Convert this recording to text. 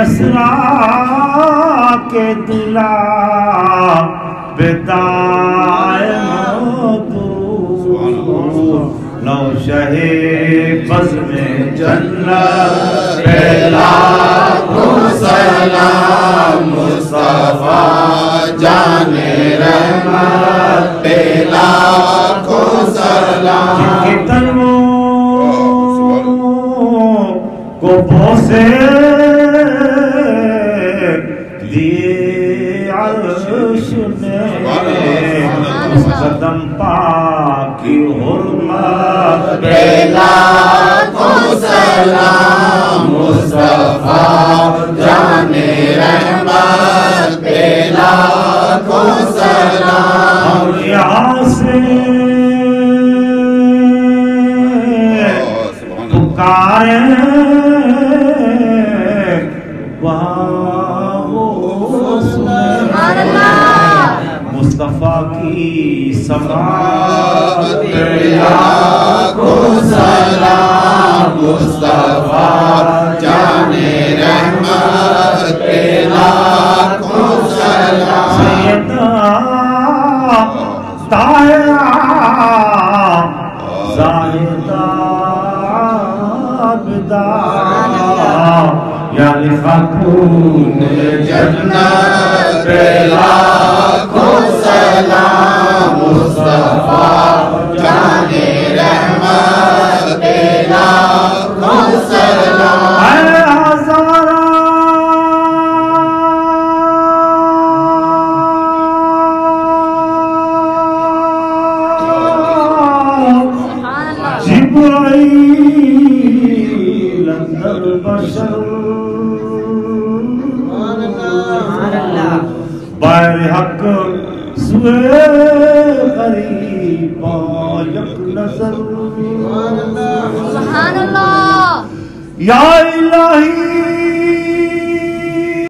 اسرا کے دلا بدائے نو شہ بز میں جنت پہلا سلام مصطفیٰ جان رحمت پہلا کو سلام۔ قدم پاک کی حرمت پہلا کو سلام مصطفیٰ جان رحمت پہلا کو سلام۔ یہاں سے پکاریں وہاں مصطفیٰ کی سماعت پہلا کو سلام مصطفیٰ جان رحمت پہلا کو سلام سیدہ طاہرہ زاہدہ عابدہ یعنی خاتون جنت پہلا بشر بیر حق سوے غریب یک نظر. سبحان اللہ. یا الہی